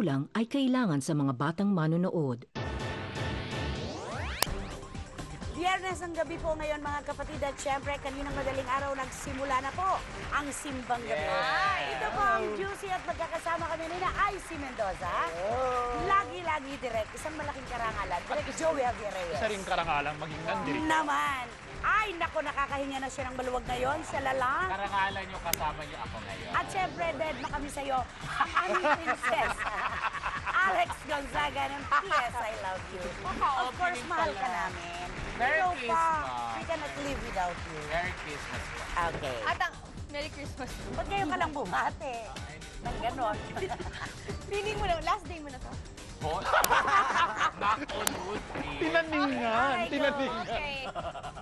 lang ay kailangan sa mga batang manonood. Biyernes ng gabi po ngayon mga kapatid at syempre kaninang madaling araw nagsimula na po ang Simbang Gabi. Ito po ang Juicy at magkakasama kami nila Icy Mendoza. Lagi-lagi direct, isang malaking karangalan. Direct Joey Javier Reyes. Isa rin karangalang maging nandiri. Naman. Ay, nako, nakakahinga na siya ng maluwag ngayon. Siya lala. Karangalan nyo, kasama nyo ako ngayon. At syempre, dead na kami sa'yo, ang aming princess. Alex Gonzaga ng PS I Love You. Of course, mahal ka namin. Merry Ikaw pa, Christmas. we cannot live without you. Merry Christmas. Okay. At ang Merry Christmas. Ba't ngayon ka lang bumate? Nang ganon. Feeling mo lang, last day mo na to. Po? Knock on wood, please. Tinaningan, Ay, tinaningan. Okay.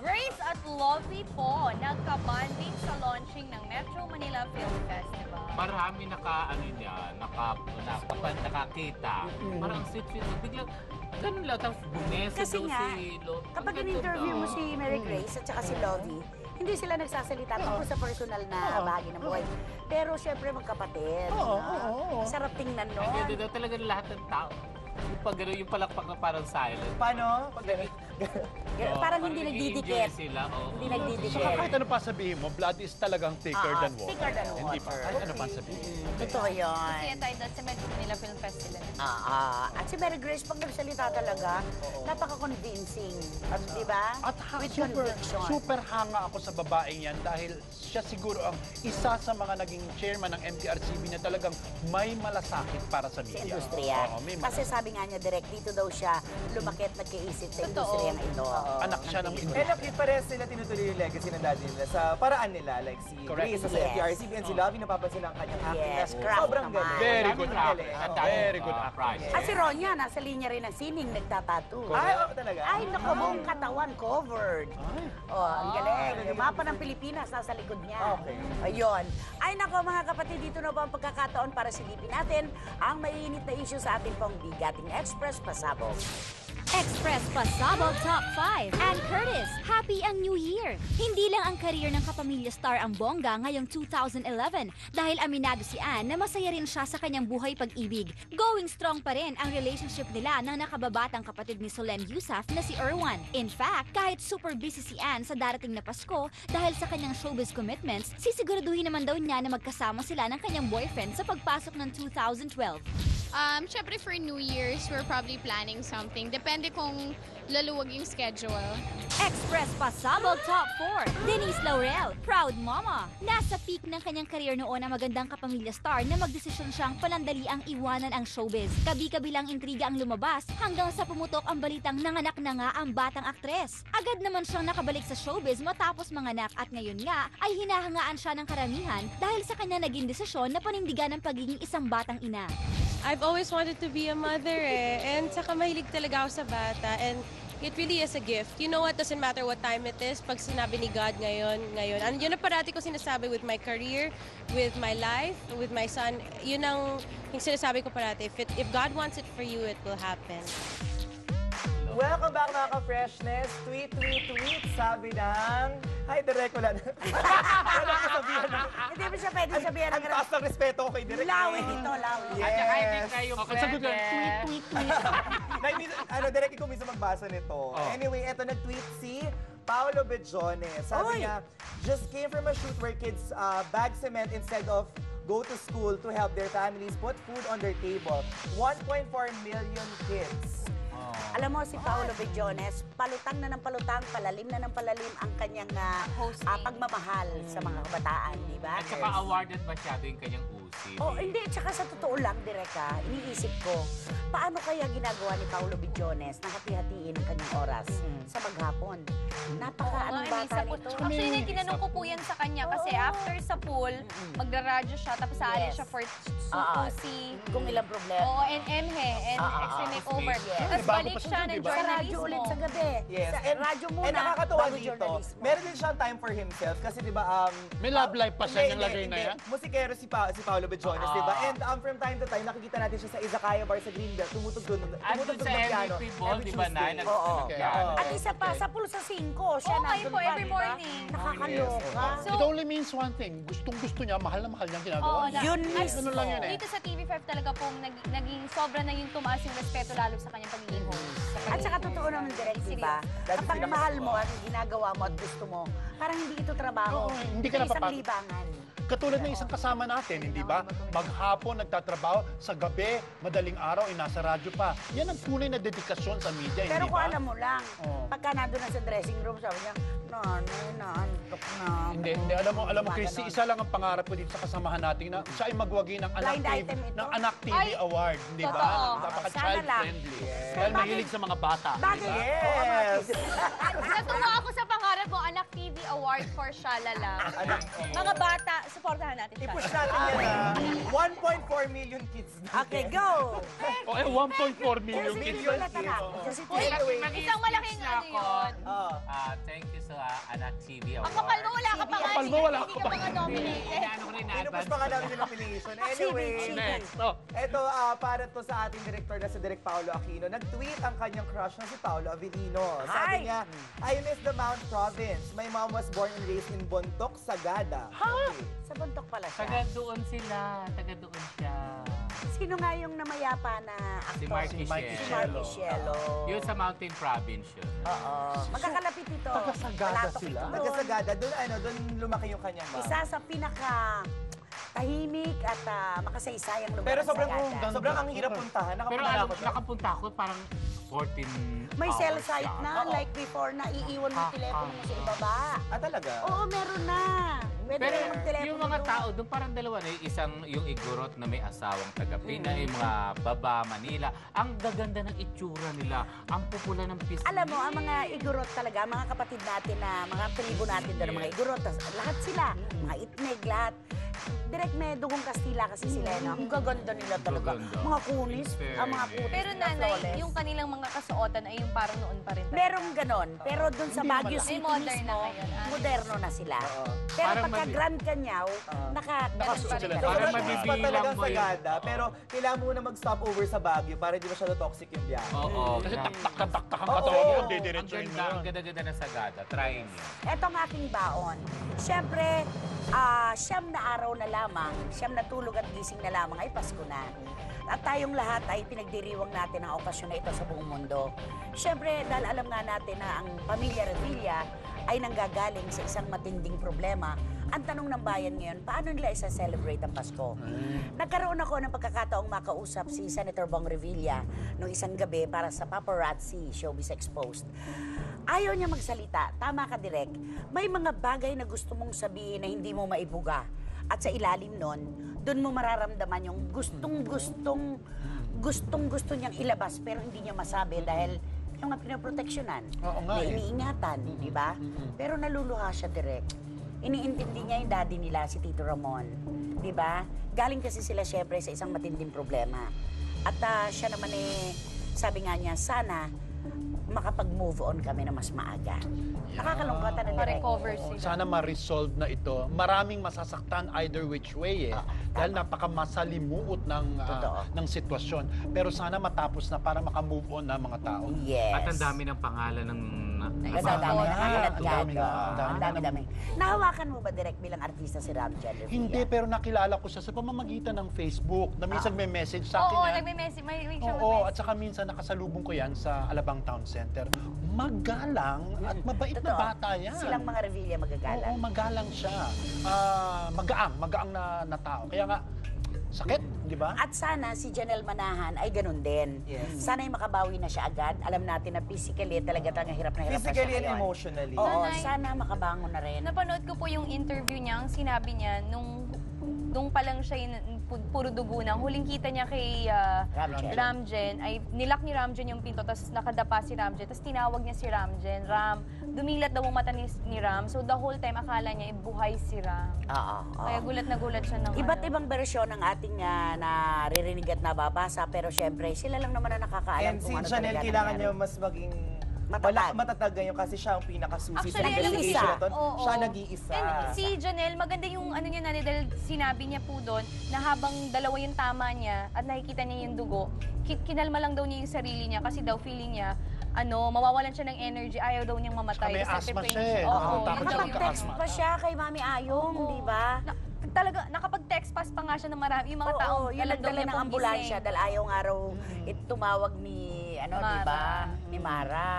Grace at Lovey po, nagka-bonding sa launching ng Metro Manila Film Festival. Marami naka, ano niya, naka, naka, nakakita. Parang sweet-sweet. Biglang, ganun lang. Tapos bumesa Kasi nga, si Lo. Kapag in-interview mo si Mary Grace at saka si Lovey, hindi sila nagsasalita tungkol sa personal na bahagi ng buhay. Pero syempre magkapatid. Oo, oo, oo. Sarap tingnan Ang ganda nun. daw talaga lahat ng tao. Yung pag yung palakpak na parang silent. Paano? Pag Ganun, Oo, Parang hindi nagdidikit. sila. oo. Hindi Saka nagdidikit. kahit ano pa sabihin mo, blood is talagang thicker Ah, than water. thicker than Hindi pa. water. Kahit ano pa sabihin. Totoo yun. Kasi yung title sa Manila Film Festival. Ah, ah. At si Mary Grace, pag nagsalita talaga, napaka-convincing. Di ba? At ha- With super, conviction. super hanga ako sa babaeng yan dahil siya siguro ang isa sa mga naging chairman ng MTRCB na talagang may malasakit para sa sa media. industriya. Oo, may Kasi malasakit. sabi nga niya, direct dito daw siya lumaki at nagkaisip sa Totoo. Industriyang ito. Anak siya ng Eh, industriya. nakit pares sila tinutuloy yung legacy ng daddy nila sa paraan nila. Like si Correct. Grace sa Yes. FTRCB and si Lovey napapansin ang kanyang acting Yes, na craft sobrang naman. galing. Very good Oo. daming, Very good ah, prize. At si Ronya, nasa linya rin ng sining, nagtatattoo. Ay, oh, talaga? Ay, naku, buong katawan covered. Oh, ang galing. Yung mapa ng Pilipinas nasa likod niya. Okay. Ayun. Ay nako mga kapatid, dito na po ang pagkakataon para silipin natin ang mainit na issue sa ating pong bigating express pasabog. Express Pasabog Top 5 and Curtis, happy ang New Year! Hindi lang ang career ng kapamilya star ang bongga ngayong 2011 dahil aminado si Anne na masaya rin siya sa kanyang buhay pag-ibig. Going strong pa rin ang relationship nila ng nakababatang kapatid ni Solen Yusuf na si Erwan. In fact, kahit super busy si Anne sa darating na Pasko dahil sa kanyang showbiz commitments, sisiguraduhin naman daw niya na magkasama sila ng kanyang boyfriend sa pagpasok ng 2012. Um, syempre for New Year's, we're probably planning something. Depende kung laluwag yung schedule. Express Pasabog Top 4, Denise Laurel, Proud Mama. Nasa peak ng kanyang career noon ang magandang kapamilya star na magdesisyon siyang palandali ang iwanan ang showbiz. Kabi-kabilang intriga ang lumabas hanggang sa pumutok ang balitang nanganak na nga ang batang aktres. Agad naman siyang nakabalik sa showbiz matapos manganak at ngayon nga ay hinahangaan siya ng karamihan dahil sa kanya naging desisyon na panindigan ang pagiging isang batang ina. I've always wanted to be a mother eh. And saka mahilig talaga ako sa bata. And it really is a gift. You know what? Doesn't matter what time it is. Pag sinabi ni God ngayon, ngayon. And yun ang parati ko sinasabi with my career, with my life, with my son. Yun ang yung sinasabi ko parati. If, it, if God wants it for you, it will happen. Welcome back mga ka-freshness. Tweet, tweet, tweet. Sabi ng... Hi, Direk. Wala na. Wala ko sabihan ng... Siya pwede sabihan ng Ang taas ng respeto ko kay Direk. Lawin ito, lawin. Yes. At saka hindi kayo Okay, sagot lang. pwede. Tweet, tweet, tweet. ano, Direk, ikaw mismo magbasa nito. Oh. Anyway, eto nag-tweet si Paolo Bejone. Sabi Oy! niya, just came from a shoot where kids uh, bag cement instead of go to school to help their families put food on their table. 1.4 million kids. Alam mo, si Paolo Bejones, palutang na ng palutang, palalim na ng palalim ang kanyang ah, Hosting. ah, pagmamahal sa mga kabataan, di ba? At saka awarded masyado yung kanyang usi. Oh, hindi. Tsaka sa totoo lang, direk ha, iniisip ko, paano kaya ginagawa ni Paolo Bijones na hati-hatiin ang kanyang oras sa maghapon? Napaka mean, bata nito? Actually, na tinanong ko po yan sa kanya kasi after sa pool, magra-radyo siya tapos aalis Yes. siya for Ah, ah. susi. Kung ilang problema. Oo, and MHE, and Ah, ah, X-ray ah. makeover. Yes. Tapos Bago balik pa siya siya ng di ba? Sa radyo ulit sa gabi. Yes. Sa radyo muna, and nakakatuwa bago dito, journalismo. meron din siyang time for himself kasi di ba, um, May love life pa siya niyang lagay na yan? Musikero si, pa, si Paolo Paolo Bejones, Ah. di ba? And um, from time to time, nakikita natin siya sa Izakaya Bar sa Greenbelt, tumutugtog ng Andun tumutugtog sa ng piano. MVP Ball, every di ba, Nay? Tuesday. Nag- Oo. nag-piano. At isa pa, sa Pulsa 5, siya Oo, ngayon nandun po, pa, every di ba? morning. Nakakaloka. So, It only means one thing. Gustong gusto niya, mahal na mahal niyang ginagawa. Oo, niya. na- Yun At mismo. Ganun lang yun eh. Dito sa TV5 talaga pong nag- naging sobra na yung tumaas yung respeto lalo sa kanyang pagiging host. Sa At saka totoo naman direct, di ba? Kapag mahal mo at ginagawa mo at gusto mo, parang hindi ito trabaho. Oo, hindi ka isang napapagod. libangan. Katulad ng isang kasama natin, hindi ba? Maghapon nagtatrabaho, sa gabi, madaling araw, ay nasa radyo pa. Yan ang tunay na dedikasyon sa media, Pero hindi kung ba? alam mo lang, Oo. pagka nandun na sa dressing room, sabi niya, nanay, naantok na. Hindi, hindi. Alam mo, alam mo, Christy, isa lang ang pangarap ko dito sa kasamahan natin na siya ay magwagi ng Anak Blind TV, item ito? ng Anak TV Ay, Award, di ba? totoo. Napaka-child Sana lang. friendly. Dahil mahilig sa mga bata. Bagay, Yes. Natuwa ako sa pangarap mo, Anak TV Award for Shalala. Anak, Mga bata, supportahan natin siya. i-push natin yan ah. 1.4 million kids na. Okay, go! O eh, 1.4 million kids. na. Kasi Uy, takeaway. isang malaking ano yun. Oh. Ah, thank you sa Anak TV Award. Ang kapal mo, wala ka pa nga. Kapal mo, wala Hindi ka ka pa. pa nga nominated. Inaano ko rin na Pinupush advance pa nga namin na. yung nomination. Anyway, Next. Oh. Ito, ah, para to sa ating director na si Direk Paolo Aquino. Nag-tweet ang kanyang crush na si Paolo Avellino. Sabi Hi! niya, I miss the Mount Province. My mom was born and raised in Bontoc, Sagada. Okay. Sa buntok pala Taga siya. doon sila. Taga doon siya. Sino nga yung namayapa na Si actor? Mark Si Mike Si Michelle. Mark Michelo. Yun sa Mountain Province yun. Oo. Magkakalapit ito. Taga Sagada Palatok sila? ito Taga doon. Ano, doon lumaki yung kanyang mom. Isa sa pinaka tahimik at ah, makasaysayang lugar Pero ng sobrang, Sagada. sobrang ang hirap puntahan. Pero Nakapunta alam, ako doon. nakapunta ako parang 14 May cell site siya. na, Oo. like before na iiwan mo yung Ah, telepono mo ah. sa ibaba. Ah, talaga? Oo, meron na. Pwede Pero magtelepono yung mga tao doon parang dalawa na yung isang yung igurot na may asawang taga Pinay, yung mga baba Manila. Ang gaganda ng itsura nila. Ang pupula ng pisngi. Alam mo, ang mga igurot talaga, mga kapatid natin na, mga tribo natin doon, mga igurot, tas lahat sila, mga itnig, lahat. Direct may dugong Kastila kasi sila, no? Ang gaganda nila talaga. Gaganda. Mga kunis, ang mga kunis. Pero na nanay, flawless. yung kanilang mga kasuotan ay yung parang noon pa rin. talaga. Merong ganon. Pero doon sa Baguio City Ay, modern na mismo, ngayon, ah. moderno na sila. Pero Parang pagka mabi- Grand Canyaw, naka, Nakasuot sila. Parang mabibilang mo yun. Sagada. Pero kailangan mo na mag-stop over sa Baguio para hindi masyado toxic yung biyahe. Oo. Kasi tak-tak-tak-tak ang Oo. katawan mo, Oo. hindi Ang diretsuhin mo ang ganda-ganda na Sagada. Try niyo. Eto ang aking baon. Siyempre, ah, siyam na araw na lamang, siyam na tulog at gising na lamang ay Pasko na. At tayong lahat ay pinagdiriwang natin ang okasyon na ito sa buong mundo. Siyempre, dahil alam nga natin na ang pamilya Revilla ay nanggagaling sa isang matinding problema, ang tanong ng bayan ngayon, paano nila isa-celebrate ang Pasko? Nagkaroon ako ng pagkakataong makausap si Senator Bong Revilla noong isang gabi para sa Paparazzi Showbiz Exposed. Ayaw niya magsalita. Tama ka, Direk. May mga bagay na gusto mong sabihin na hindi mo maibuga. At sa ilalim nun, doon mo mararamdaman yung gustong-gustong gustong-gusto niyang ilabas pero hindi niya masabi dahil yung nga pinoproteksyonan, Oo nga na eh. iniingatan, di ba? Pero naluluha siya direct. Iniintindi niya yung daddy nila, si Tito Ramon. Di ba? Galing kasi sila syempre sa isang matinding problema. At ah, siya naman eh, sabi nga niya, sana makapag-move on kami na mas maaga. Nakakalungkot na direct. Ma-recover sila. Sana ma-resolve na ito. Maraming masasaktan either which way eh. Oo, dahil napakamasalimuot ng, ah, Totoo. ng sitwasyon. Pero sana matapos na para makamove on na mga tao. Yes. At ang dami ng pangalan ng Ang Isa dami na ang dami ang dami Ang. Nahawakan mo ba direct bilang artista si Ram Jen Revilla? Hindi, pero nakilala ko siya sa pamamagitan ng Facebook na minsan may message sa akin Oo, nagme-message. May may siya Oo, at saka minsan nakasalubong ko yan sa Alabang Town Center. Magalang at mabait na Totoo. bata yan. Silang mga Revilla magagalang. Oo, magalang siya. Ah, magaang, magaang na, na tao. Kaya nga, sakit, di ba? At sana si Janelle Manahan ay ganun din. Yes. Sana ay makabawi na siya agad. Alam natin na physically talaga talaga hirap na hirap na Physically siya and ngayon. emotionally. Oo, Nanay. sana makabangon na rin. Napanood ko po yung interview niya, ang sinabi niya, nung nung pa lang siya yun, pu- puro dugo na, ang huling kita niya kay ah, Ramjen. Ramjen, ay nilak ni Ramjen yung pinto, tapos nakadapa si Ramjen, tapos tinawag niya si Ramjen, Ram, dumilat daw ang mata ni, ni Ram, so the whole time akala niya, eh, buhay si Ram. Oo, oo. Kaya gulat na gulat siya ng Iba't ano. ibang bersyon ng ating uh, naririnig at nababasa, pero syempre, sila lang naman na nakakaalam And kung si ano Chanel, talaga kailangan niya nangyari. mas maging Matatag. matatag ngayon kasi siya ang pinakasusi Actually, sa alam mo, investigation isa. na to. Oo. Siya nag-iisa. And si Janelle, maganda yung ano niya na dahil sinabi niya po doon na habang dalawa yung tama niya at nakikita niya yung dugo, ki- kinalma lang daw niya yung sarili niya kasi daw feeling niya ano, mawawalan siya ng energy, ayaw daw niyang mamatay. Saka may asthma siya eh. Oo, Nakakatakot yun siya daw yung- Nakapag-text pa siya kay Mami Ayong, Oo. di ba? Na, talaga, nakapag-text pass pa nga siya ng marami. Yung mga Oo, yung alam daw nagdala niya ng pong ambulansya gising. dahil ayaw nga raw it, tumawag ni ano, di Mara. ba? Ni Mara.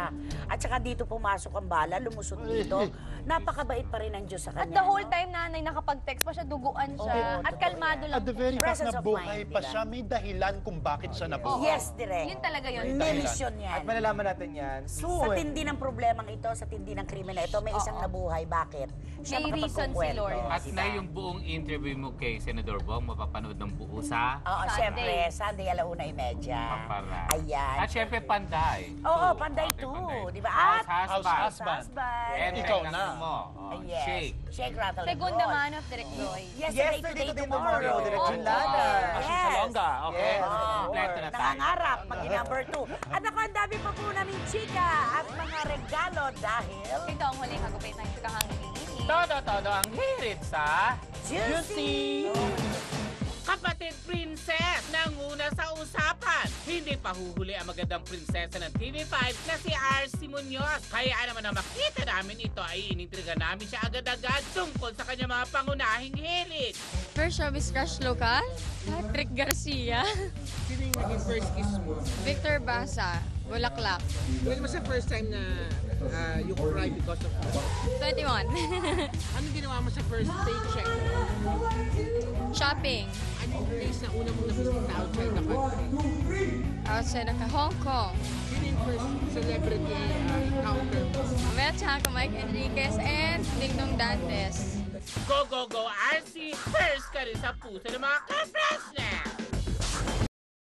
At saka dito pumasok ang bala, lumusot dito. Napakabait pa rin ang Diyos sa At kanya. the whole no? time nanay nakapag-text pa siya, duguan siya. Oo, at totoo kalmado lang At the very fact Presence na of buhay mind, pa diba? siya, may dahilan kung bakit siya nabuhay. Yes, direct. Yun talaga yun. May mission yan. At malalaman natin yan Sa soon. tindi ng problemang ito, sa tindi ng krimen na ito, may isang nabuhay. Bakit? Siya May reason si makapagkukwento, Lord. At diba? na yung buong interview mo kay Senador Bong, mapapanood ng buo sa Oo, Sunday. syempre, Sunday alauna imedya. Papara. Ayan. At syempre, Panday. Oo. Panday Okay, 2, Panday. di ba? House At husband. House husband. husband. And Ikaw na. mo. Oh, yes. Shake. Shake, rattle, Segunda roll. man of Direct Joy. Yesterday, Yesterday, today, tomorrow. Direct Oo. Junlana. Yes. Yes. Salonga. Okay. Yes. Kompleto na tayo. Nangangarap, maging number two. At ako, ang dami pa po namin chika at mga regalo dahil Ito ang huling hagupit ng chikahang hinihingi. Todo, todo ang hirit sa juicy! Kapatid Princess, nanguna sa usapan. Hindi pa huhuli ang magandang prinsesa ng TV5 na si RC Munoz. Kaya naman na makita namin ito ay inintriga namin siya agad-agad tungkol sa kanyang mga pangunahing hilig. First showbiz crush local? Patrick Garcia. Sino yung naging first kiss mo? Victor Basa. Bulaklak. Was the first time na uh, you cry because of 21. Anong ginawa mo sa first paycheck? Shopping. Ano yung place na una mong nabisita outside the country? Outside of Hong Kong. Sino yung first celebrity uh, encounter mo? Met Chanko, Mike Enriquez, and Dingdong Dantes. Go, go, go, RC! First ka rin sa puso ng mga ka-Freshness!